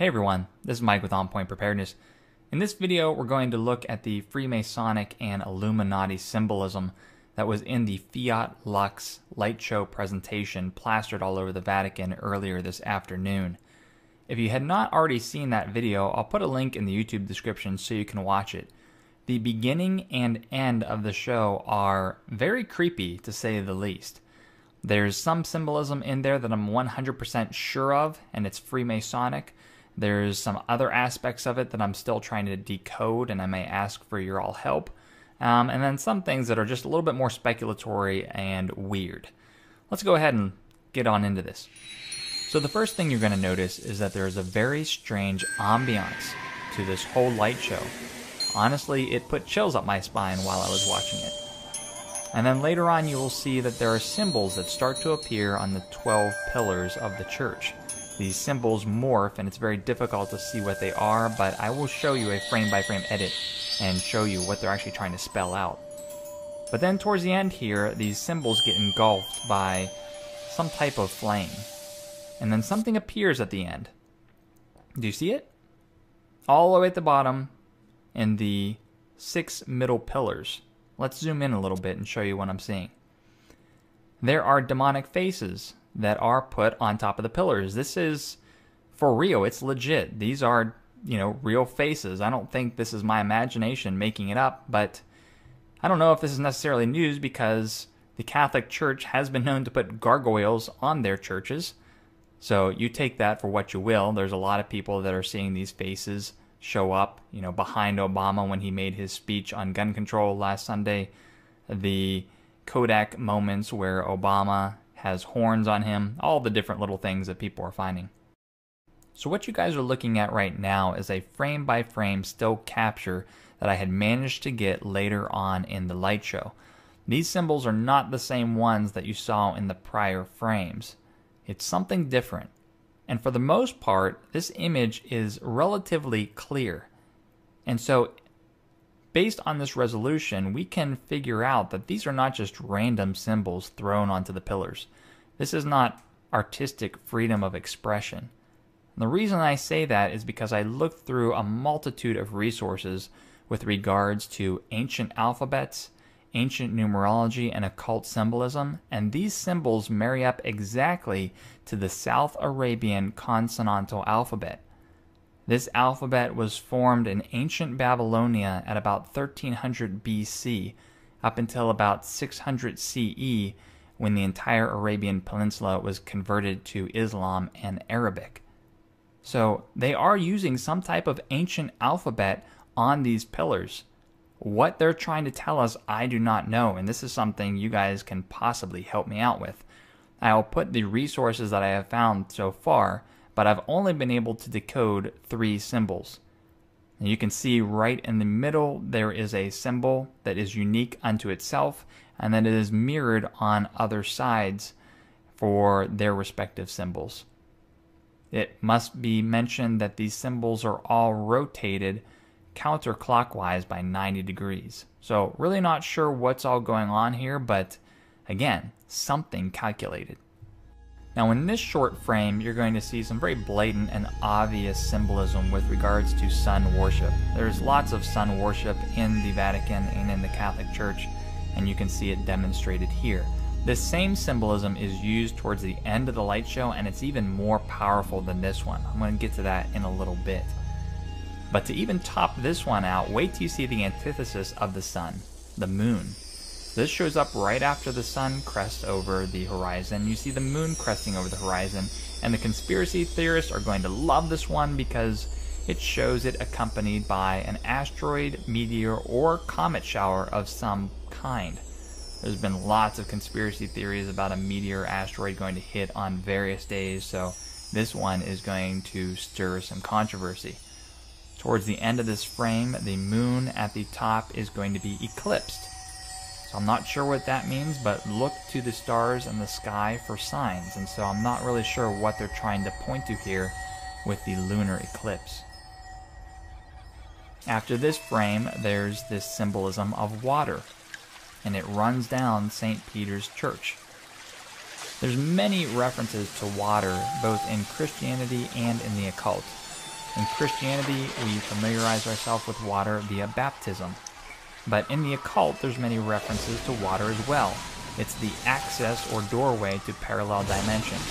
Hey everyone, this is Mike with On Point Preparedness. In this video, we're going to look at the Freemasonic and Illuminati symbolism that was in the Fiat Lux light show presentation plastered all over the Vatican earlier this afternoon. If you had not already seen that video, I'll put a link in the YouTube description so you can watch it. The beginning and end of the show are very creepy, to say the least. There's some symbolism in there that I'm 100% sure of, and it's Freemasonic. There's some other aspects of it that I'm still trying to decode, and I may ask for your all help. Um, and then some things that are just a little bit more speculatory and weird. Let's go ahead and get on into this. So, the first thing you're going to notice is that there is a very strange ambiance to this whole light show. Honestly, it put chills up my spine while I was watching it. And then later on, you will see that there are symbols that start to appear on the 12 pillars of the church these symbols morph and it's very difficult to see what they are, but I will show you a frame by frame edit and show you what they're actually trying to spell out. But then towards the end here, these symbols get engulfed by some type of flame. And then something appears at the end. Do you see it? All the way at the bottom in the six middle pillars. Let's zoom in a little bit and show you what I'm seeing. There are demonic faces that are put on top of the pillars. This is for real. It's legit. These are, you know, real faces. I don't think this is my imagination making it up, but I don't know if this is necessarily news because the Catholic Church has been known to put gargoyles on their churches. So you take that for what you will. There's a lot of people that are seeing these faces show up, you know, behind Obama when he made his speech on gun control last Sunday. The Kodak moments where Obama has horns on him, all the different little things that people are finding. So what you guys are looking at right now is a frame by frame still capture that I had managed to get later on in the light show. These symbols are not the same ones that you saw in the prior frames. It's something different. And for the most part, this image is relatively clear. And so Based on this resolution, we can figure out that these are not just random symbols thrown onto the pillars. This is not artistic freedom of expression. And the reason I say that is because I looked through a multitude of resources with regards to ancient alphabets, ancient numerology, and occult symbolism, and these symbols marry up exactly to the South Arabian consonantal alphabet. This alphabet was formed in ancient Babylonia at about 1300 BC up until about 600 CE when the entire Arabian Peninsula was converted to Islam and Arabic. So they are using some type of ancient alphabet on these pillars. What they're trying to tell us, I do not know, and this is something you guys can possibly help me out with. I'll put the resources that I have found so far but I've only been able to decode three symbols. And you can see right in the middle there is a symbol that is unique unto itself and then it is mirrored on other sides for their respective symbols. It must be mentioned that these symbols are all rotated counterclockwise by 90 degrees. So, really not sure what's all going on here, but again, something calculated. Now in this short frame, you're going to see some very blatant and obvious symbolism with regards to sun worship. There's lots of sun worship in the Vatican and in the Catholic Church, and you can see it demonstrated here. This same symbolism is used towards the end of the light show, and it's even more powerful than this one. I'm going to get to that in a little bit. But to even top this one out, wait till you see the antithesis of the sun, the moon. This shows up right after the sun crests over the horizon. You see the moon cresting over the horizon, and the conspiracy theorists are going to love this one because it shows it accompanied by an asteroid, meteor, or comet shower of some kind. There's been lots of conspiracy theories about a meteor asteroid going to hit on various days, so this one is going to stir some controversy. Towards the end of this frame, the moon at the top is going to be eclipsed. So I'm not sure what that means, but look to the stars and the sky for signs. And so I'm not really sure what they're trying to point to here with the lunar eclipse. After this frame, there's this symbolism of water, and it runs down St. Peter's Church. There's many references to water, both in Christianity and in the occult. In Christianity, we familiarize ourselves with water via baptism. But in the occult, there's many references to water as well. It's the access or doorway to parallel dimensions.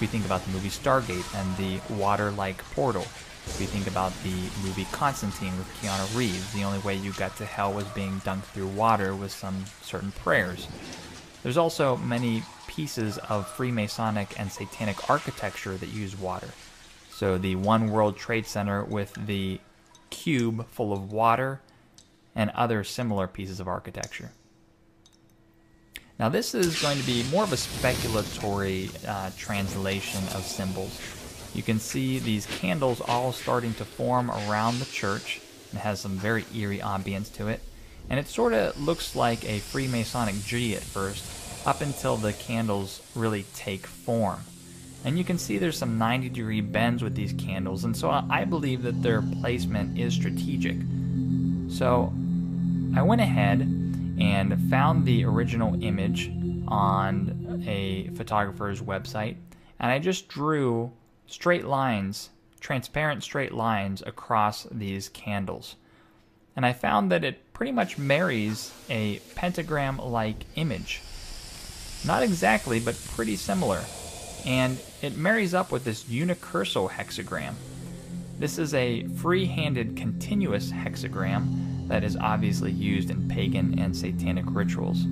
We think about the movie Stargate and the water-like portal. We think about the movie Constantine with Keanu Reeves. The only way you got to hell was being dunked through water with some certain prayers. There's also many pieces of Freemasonic and Satanic architecture that use water. So the One World Trade Center with the cube full of water and other similar pieces of architecture. Now this is going to be more of a speculatory uh, translation of symbols. You can see these candles all starting to form around the church. It has some very eerie ambience to it. And it sort of looks like a Freemasonic G at first, up until the candles really take form. And you can see there's some 90 degree bends with these candles, and so I believe that their placement is strategic. So I went ahead and found the original image on a photographer's website, and I just drew straight lines, transparent straight lines across these candles. And I found that it pretty much marries a pentagram like image. Not exactly, but pretty similar. And it marries up with this unicursal hexagram. This is a free handed continuous hexagram that is obviously used in pagan and satanic rituals.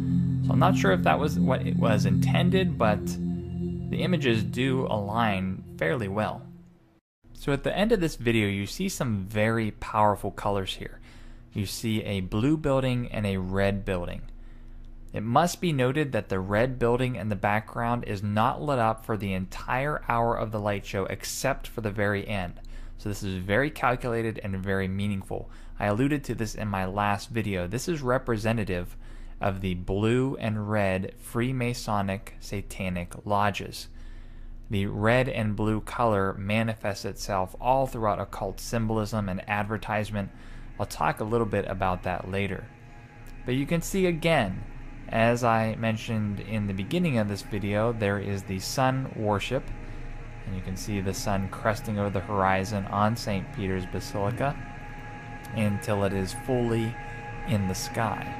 So I'm not sure if that was what it was intended, but the images do align fairly well. So at the end of this video, you see some very powerful colors here. You see a blue building and a red building. It must be noted that the red building in the background is not lit up for the entire hour of the light show except for the very end. So this is very calculated and very meaningful. I alluded to this in my last video. This is representative of the blue and red Freemasonic Satanic lodges. The red and blue color manifests itself all throughout occult symbolism and advertisement. I'll talk a little bit about that later. But you can see again, as I mentioned in the beginning of this video, there is the sun worship. And you can see the sun cresting over the horizon on St. Peter's Basilica until it is fully in the sky.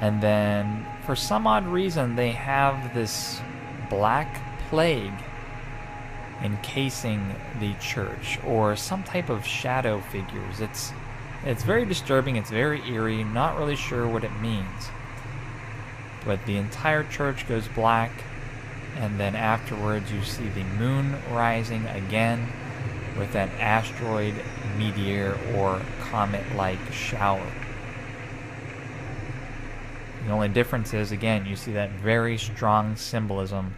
And then, for some odd reason, they have this black plague encasing the church, or some type of shadow figures. It's it's very disturbing. It's very eerie. Not really sure what it means. But the entire church goes black, and then afterwards you see the moon rising again with that asteroid, meteor, or comet-like shower. The only difference is, again, you see that very strong symbolism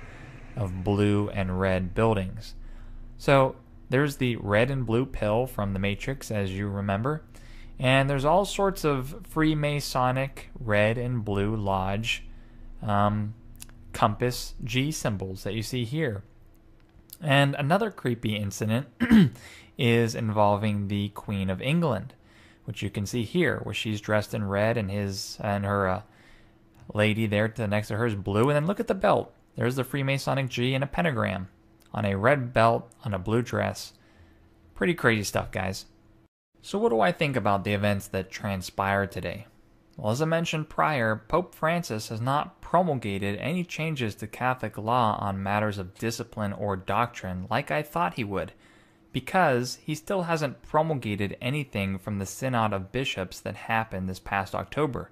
of blue and red buildings. So there's the red and blue pill from the Matrix, as you remember. And there's all sorts of Freemasonic red and blue lodge um, compass G symbols that you see here. And another creepy incident is involving the Queen of England, which you can see here, where she's dressed in red and his and her uh, lady there to the next to her is blue. And then look at the belt. There's the Freemasonic G and a pentagram on a red belt on a blue dress. Pretty crazy stuff, guys. So, what do I think about the events that transpired today? Well, as I mentioned prior, Pope Francis has not promulgated any changes to Catholic law on matters of discipline or doctrine like I thought he would, because he still hasn't promulgated anything from the Synod of Bishops that happened this past October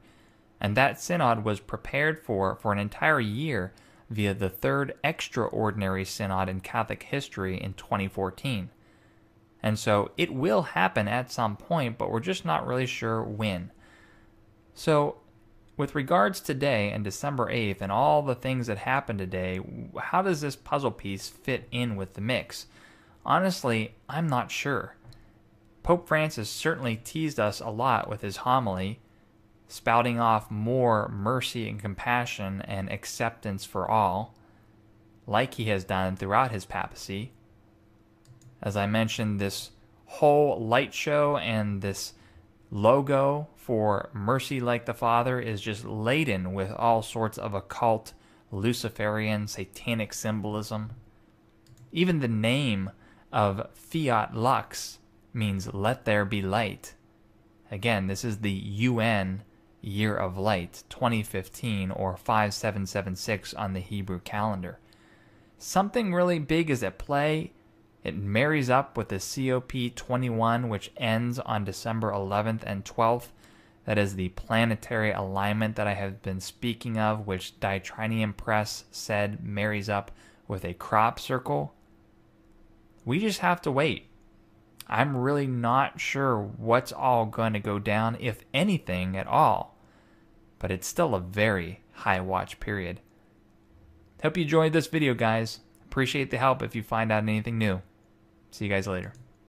and that synod was prepared for for an entire year via the third extraordinary synod in Catholic history in 2014. And so it will happen at some point, but we're just not really sure when. So, with regards to today and December 8th and all the things that happened today, how does this puzzle piece fit in with the mix? Honestly, I'm not sure. Pope Francis certainly teased us a lot with his homily, spouting off more mercy and compassion and acceptance for all, like he has done throughout his papacy. As I mentioned, this whole light show and this logo for Mercy Like the Father is just laden with all sorts of occult, Luciferian, satanic symbolism. Even the name of Fiat Lux means let there be light. Again, this is the UN Year of Light 2015 or 5776 on the Hebrew calendar. Something really big is at play. It marries up with the COP 21, which ends on December 11th and 12th. That is the planetary alignment that I have been speaking of, which Dietranium Press said marries up with a crop circle. We just have to wait. I'm really not sure what's all going to go down, if anything at all. But it's still a very high watch period. Hope you enjoyed this video, guys. Appreciate the help if you find out anything new. See you guys later.